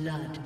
Blood.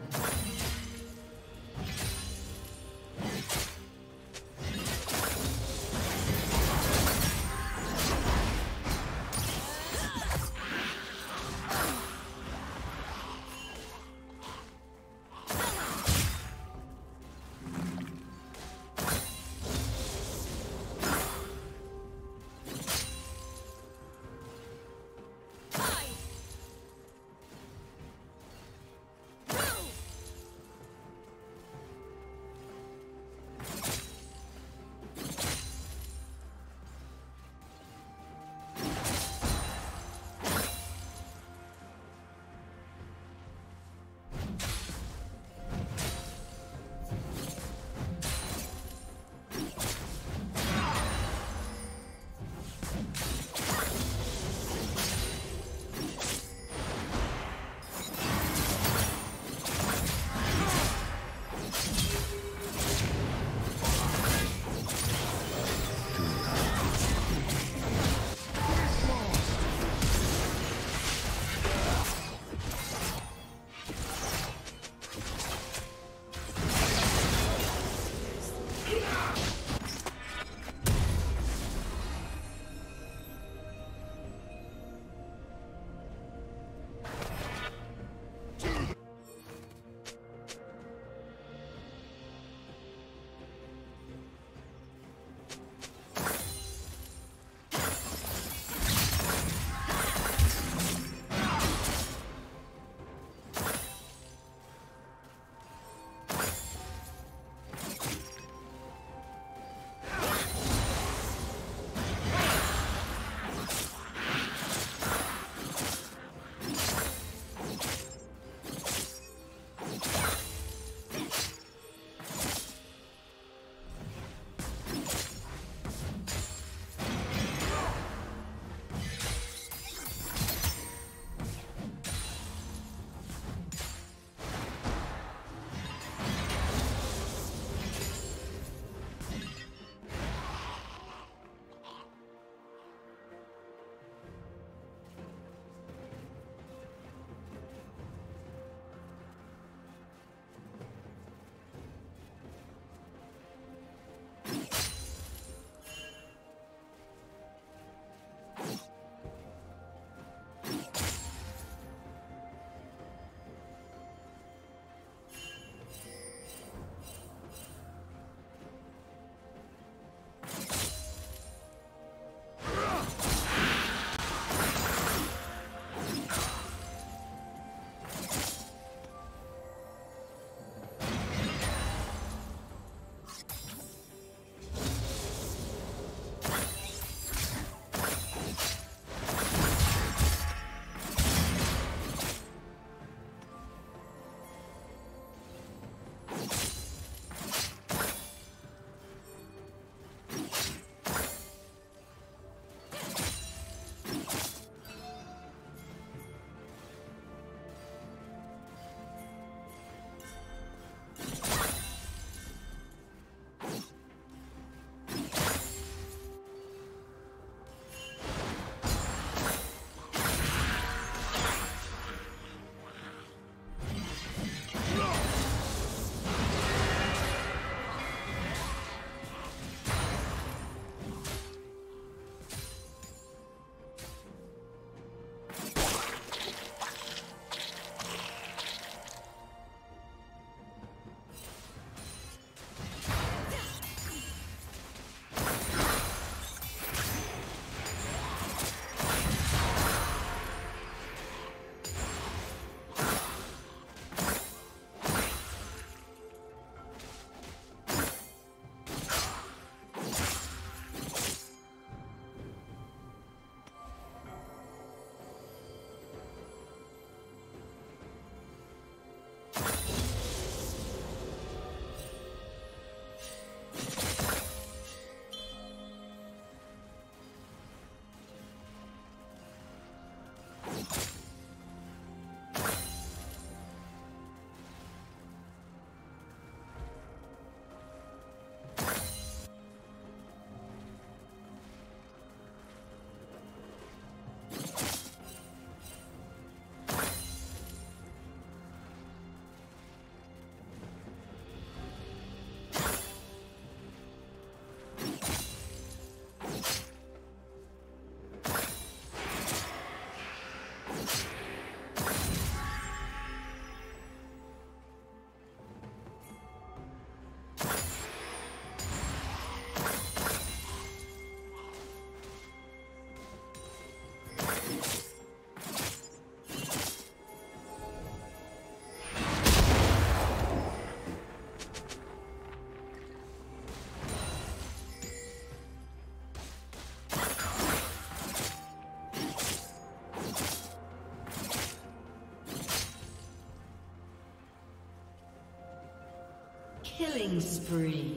Killing spree.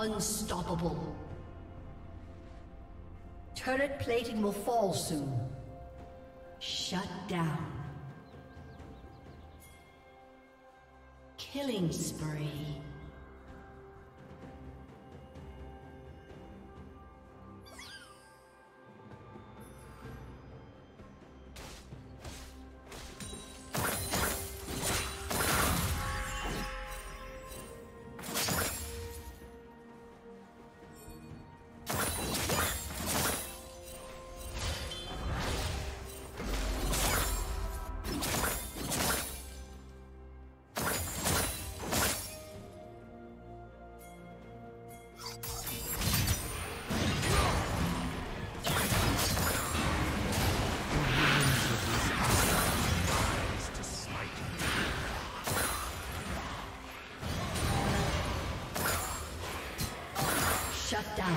Unstoppable. Turret plating will fall soon. Shut down. Killing spree. Shut down.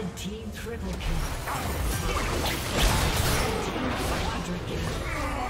Red team triple kill. Red team quadra kill.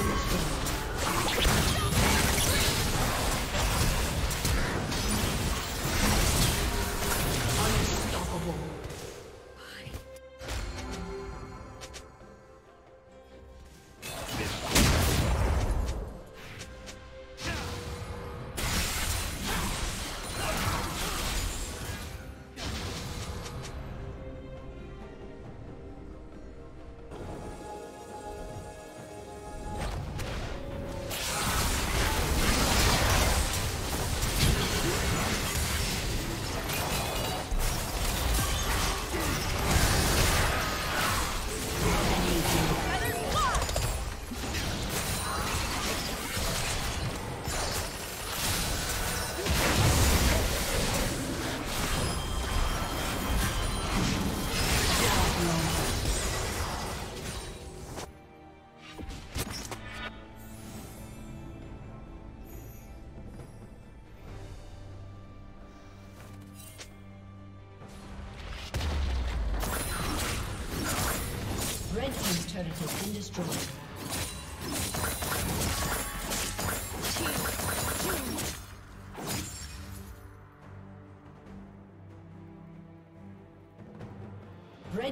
Thank you.